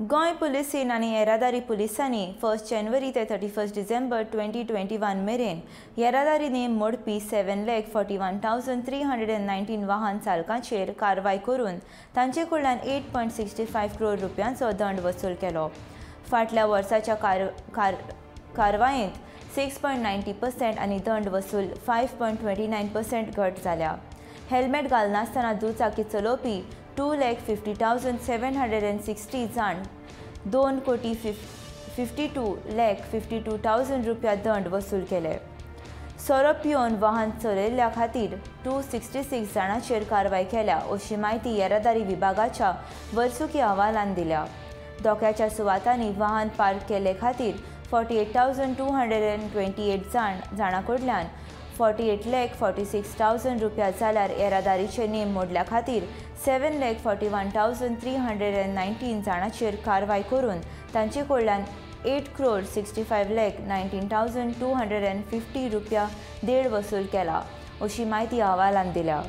Goa police Sen आनी येरादारी पुलिसांनी फर्स्ट जानेवारी ते thirty first December twenty twenty one मेरेन येरादारी नेम मोडपी seven lakh forty one thousand three hundred and nineteen वाहन चालकांचेर कारवाय करून तांचे कडल्यान eight point sixty five crore रुपयांचो दंड वसूल केलो. फाटल्या वर्साच्या कार कार कारवायेंत सिक्स पॉयंट नायन्टी पर्सेंट आनी दंड वसूल five point twenty nine percent घट जाल्या हेल्मेट घालनासतना दुचाकी चलोवपी two lakh fifty thousand seven hundred and sixty जाण दोन कोटी फिफ fifty two lakh fifty two thousand रुपया दंड वसूल केले. सोरो पिवन वाहन चलयल्ल्या खातीर टू सिक्स्टी सिक्स जाणांचेर कारवाय केल्या अशी म्हायती येरादारी विभागाच्या वर्सुकी अहवालान दिल्या. धोक्याच्या सुवातांनी वाहन पार्क केले खातीर forty eight thousand two hundred and twenty eight जाण जाणां कडल्यान forty eight lakh forty six thousand रुपया जाल्यार येरादारीचे नेम मोडल्या खातीर seven lakh forty one thousand three hundred and nineteen जाणांचेर कारवाय करून तांचे कडल्यान eight crore sixty five lakh nineteen thousand two hundred and fifty रुपया देड वसूल केला अशी म्हायती अहवालान दिल्या.